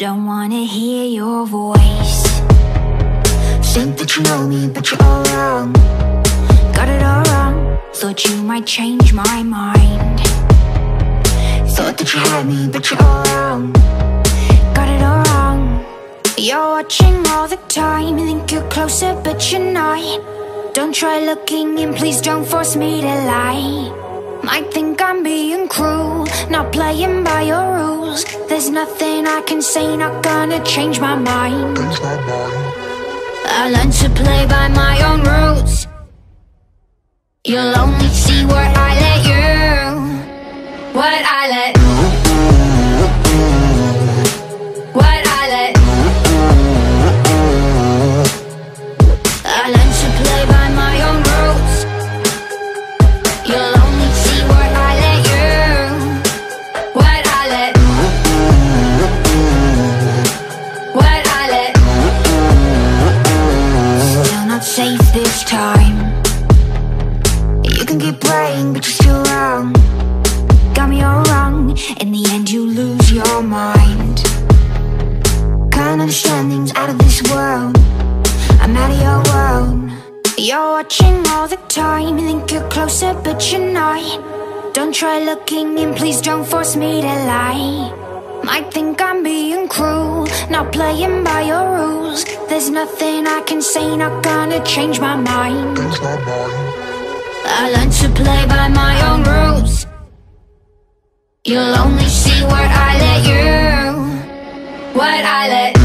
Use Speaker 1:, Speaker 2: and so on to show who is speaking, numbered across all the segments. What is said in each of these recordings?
Speaker 1: Don't wanna hear your voice. Think that you know me, but you're all wrong. Got it all wrong. Thought you might change my mind. Thought that you had me, but you're all wrong. Got it all wrong. You're watching all the time. Think you're closer, but you're not. Don't try looking in, please don't force me to lie. Might think I'm being cruel, not playing by your rules. There's nothing I can say, not gonna change my mind. I learned to play by my own rules. You'll only see what I let you, what I let, time. You can keep praying, but you're still wrong. Got me all wrong. In the end, you lose your mind. Can't understand things out of this world. I'm out of your world. You're watching all the time. Think you're closer, but you're not. Don't try looking in, please don't force me to lie. Might think I'm being cruel, not playing by your rules. There's nothing I can say, not gonna change my mind. I learned to play by my own rules. You'll only see what I let you, what I let,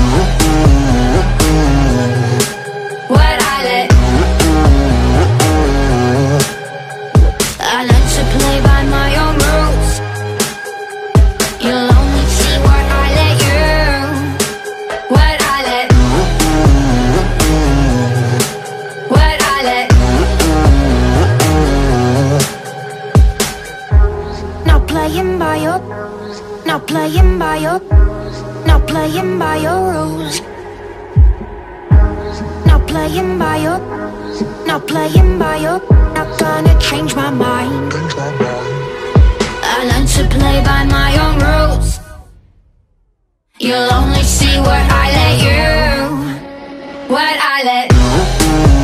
Speaker 1: playing by your, not playing by your, not playing by your rules. Not playing by your, not playing by your, not gonna change my mind. I learned to play by my own rules. You'll only see what I let you, what I let.